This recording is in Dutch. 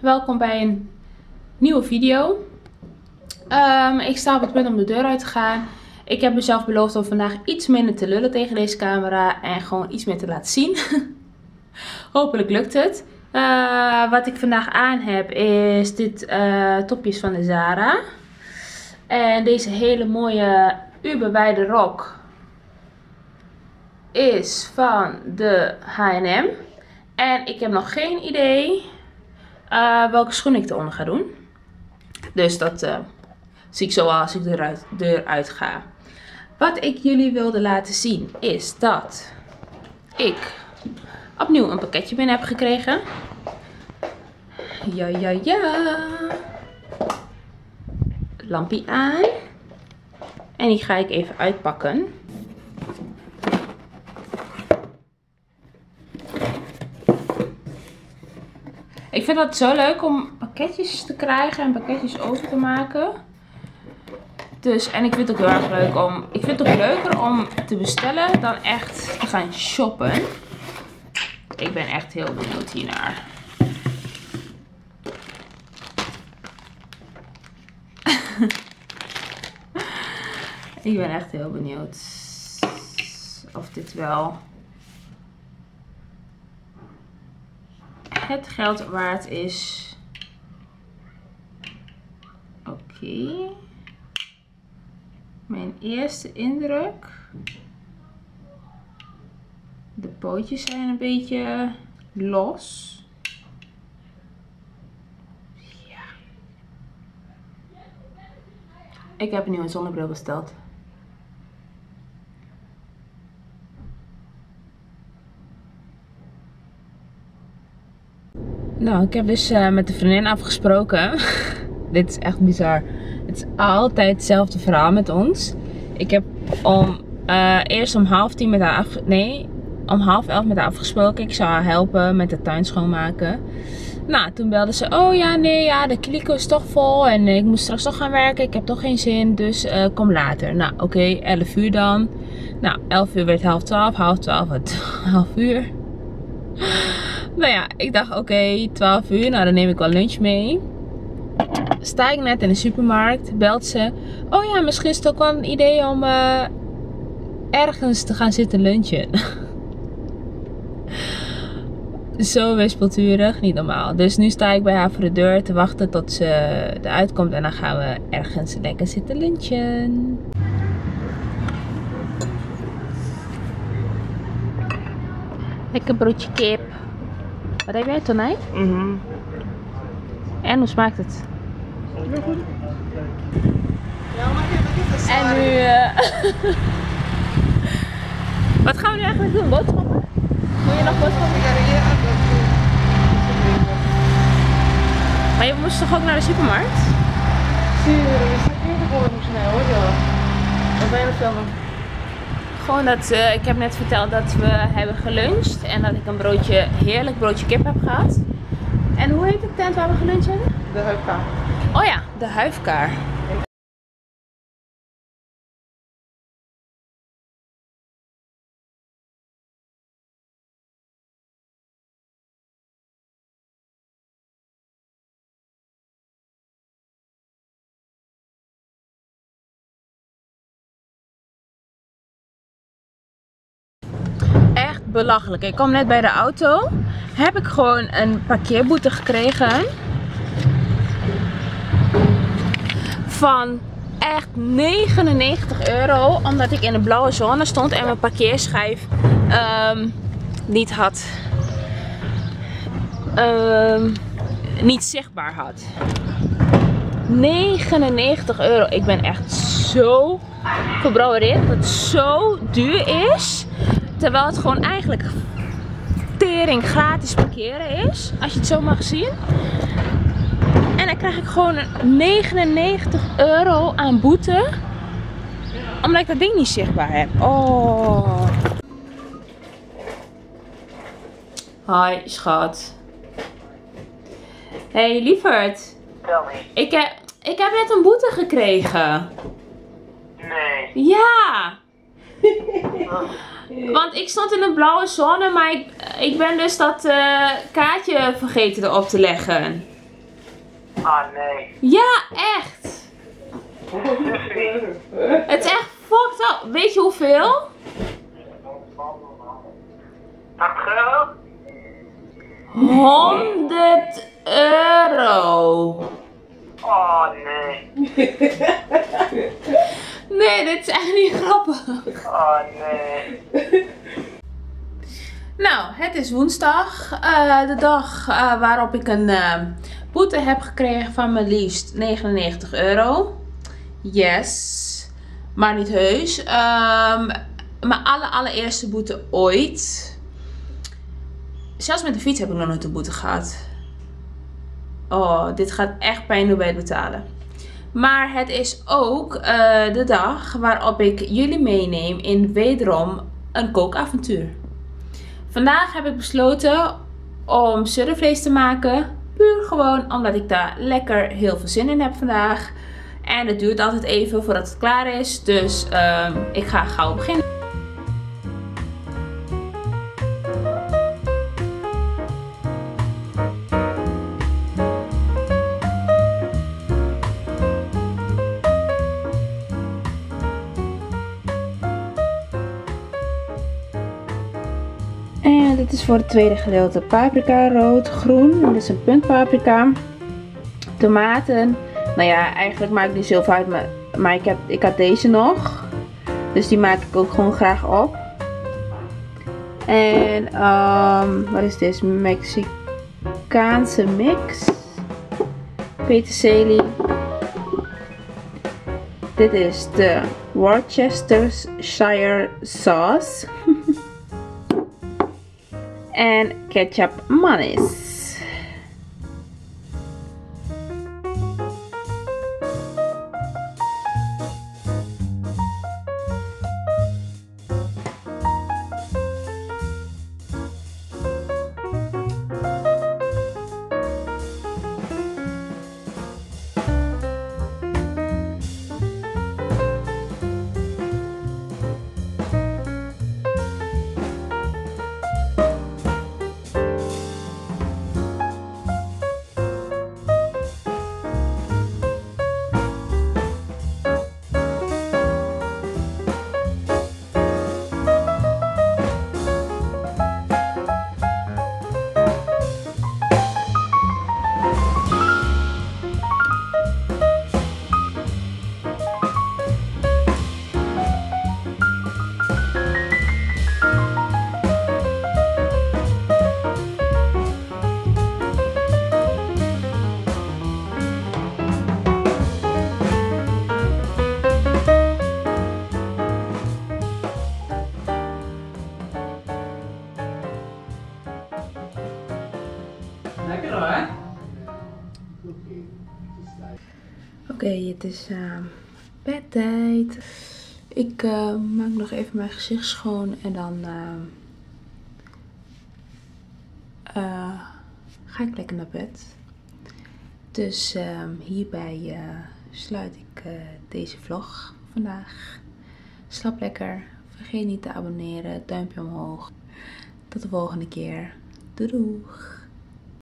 welkom bij een nieuwe video. Ehm, ik sta op het punt om de deur uit te gaan. Ik heb mezelf beloofd om vandaag iets minder te lullen tegen deze camera en gewoon iets meer te laten zien. Hopelijk lukt het. Uh, wat ik vandaag aan heb is dit uh, topjes van de Zara. En deze hele mooie uberwijde rok is van de H&M. En ik heb nog geen idee uh, welke schoen ik eronder ga doen. Dus dat uh, zie ik zo als ik eruit, eruit ga. Wat ik jullie wilde laten zien is dat ik opnieuw een pakketje binnen heb gekregen. Ja, ja, ja. Lampie aan. En die ga ik even uitpakken. Ik vind het zo leuk om pakketjes te krijgen en pakketjes over te maken. Dus, en ik vind het ook heel erg leuk om, ik vind het ook leuker om te bestellen dan echt te gaan shoppen. Ik ben echt heel benieuwd hiernaar. ik ben echt heel benieuwd of dit wel het geld waard is. Oké. Mijn eerste indruk. De pootjes zijn een beetje los. Ja. Ik heb een nieuwe zonnebril besteld. Nou, ik heb dus uh, met de vriendin afgesproken. Dit is echt bizar. Het is altijd hetzelfde verhaal met ons. Ik heb om, uh, eerst om half tien met haar af... Nee, om half elf met haar afgesproken. Ik zou haar helpen met de tuin schoonmaken. Nou, toen belde ze, oh ja, nee, ja, de kliko is toch vol en ik moet straks toch gaan werken. Ik heb toch geen zin, dus uh, kom later. Nou, oké, okay, 11 uur dan. Nou, 11 uur werd half 12, half 12 het half uur. Nou ja, ik dacht oké, okay, 12 uur, nou dan neem ik wel lunch mee. Sta ik net in de supermarkt, belt ze. Oh ja, misschien is het ook wel een idee om uh, ergens te gaan zitten lunchen. Zo wispelturig, niet normaal. Dus nu sta ik bij haar voor de deur te wachten tot ze eruit komt. En dan gaan we ergens lekker zitten lunchen. Lekker broodje kip. Wat heb jij, tonijn? Mhm. Mm en hoe smaakt het? Heel goed. En nu... Uh... Wat gaan we nu eigenlijk doen? Boodschappen? Moet je nog boodschappen? Maar je moest toch ook naar de supermarkt? Tuurlijk, je zit hier gewoon snel hoor joh. Wat ben je aan het filmen? Gewoon dat, uh, ik heb net verteld dat we hebben geluncht en dat ik een broodje, heerlijk broodje kip heb gehad. En hoe heet de tent waar we geluncht hebben? De huifkaar. Oh ja, de huifkaar. Belachelijk. Ik kwam net bij de auto. Heb ik gewoon een parkeerboete gekregen. Van echt 99 euro. Omdat ik in de blauwe zone stond en mijn parkeerschijf um, niet had. Um, niet zichtbaar had. 99 euro. Ik ben echt zo verbrouwereerd dat het zo duur is. Terwijl het gewoon eigenlijk tering gratis parkeren is. Als je het zo mag zien. En dan krijg ik gewoon 99 euro aan boete. Omdat ik dat ding niet zichtbaar heb. Oh. Hi, schat. Hey, lieverd. Ik heb, ik heb net een boete gekregen. Nee. Ja. Want ik stond in een blauwe zone, maar ik, ik ben dus dat uh, kaartje vergeten erop te leggen. Ah nee. Ja, echt. Het is echt fucked up. Weet je hoeveel? 80 euro? 100 euro. Oh nee. Nee, dit is echt niet grappig. Oh nee. Nou, het is woensdag. eh, de dag eh, waarop ik een eh, boete heb gekregen van mijn liefst 99 euro. Yes. Maar niet heus. Ehm, mijn aller, allereerste boete ooit. Zelfs met de fiets heb ik nog nooit een boete gehad. Oh, dit gaat echt pijn doen bij het betalen. Maar het is ook eh, de dag waarop ik jullie meeneem in wederom een kookavontuur. Vandaag heb ik besloten om surfvlees te maken. Puur gewoon omdat ik daar lekker heel veel zin in heb vandaag. En het duurt altijd even voordat het klaar is. Dus ehm, ik ga gauw beginnen. Dit is voor het tweede gedeelte paprika, rood, groen. Dit is een puntpaprika. Tomaten. Nou ja, eigenlijk maakt die zilver uit, maar, maar ik, heb, ik had deze nog. Dus die maak ik ook gewoon graag op. En ehm wat is dit? Mexicaanse mix. Peterselie. Dit is de Worcestershire sauce. and ketchup mayonnaise. Lekker hoor. Oké, het is uh, bedtijd. Ik eh, maak nog even mijn gezicht schoon en dan eh, eh, ga ik lekker naar bed. Dus ehm, hierbij eh, sluit ik eh, deze vlog vandaag. Slap lekker. Vergeet niet te abonneren. Duimpje omhoog. Tot de volgende keer. Doei doeg.